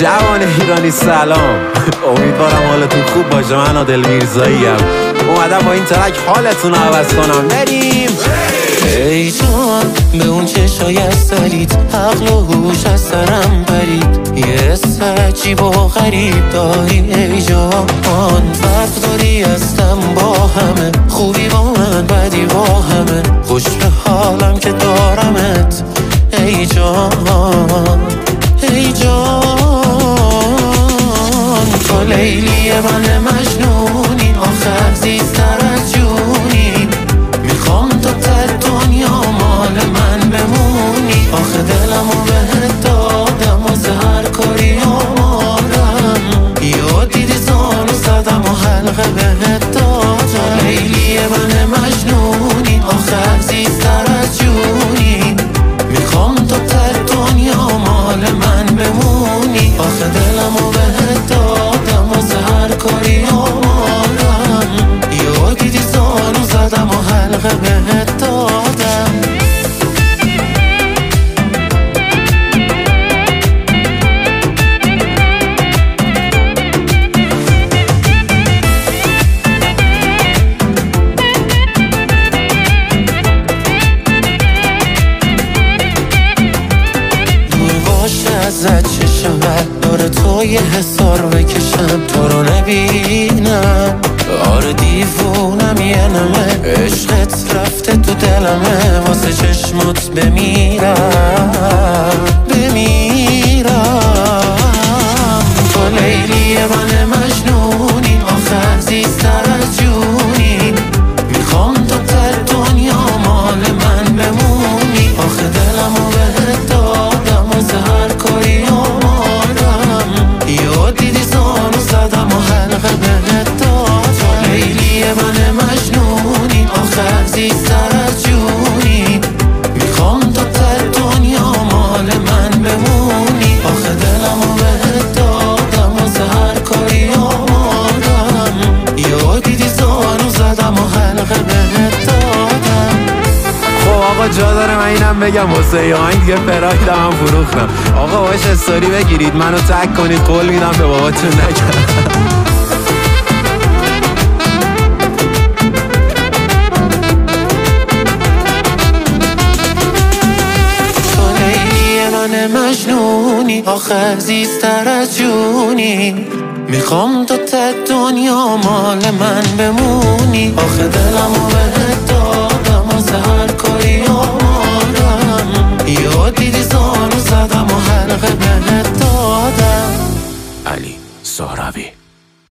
جوان ایرانی سلام. امیدوارم حالتون خوب باشه. من عادل میرزایی هم. اومدم با این ترک حالتون عوض کنم. بریم. ای جان به اون چشای سلیت عقل و هوش از سرم برید یه سجیب و غریب داری ای جان فرق داری هستم با همه. خوبی با من بدی با همه. خوش به حالم که دارمت ای جان ای جان تو لیلی یا دیدی زانو زدم و حلقه دادم. دور باشه ازت چشم دور تو یه حسار بکشم نبینم آره دیوونم یه نمه عشقت. من مجنونی. آخر زیستر از جونی. می‌خوام تو تر دنیا مال من بمونی. آخه دلم و بهت دادم و هر کاری آمادم. یا دیدی زانو زدم و حلقه بهت دادم. خب آقا جا داره من اینم بگم. واسه آهنگ دیگه پراید هم فروختم. آقا باش استوری بگیرید. منو تک کنید. قول میدم به باباتون نگم. مجنونی. آخر زیستر از جونی. می‌خوام تو ته دنیا مال من بمونی. آخه دلم و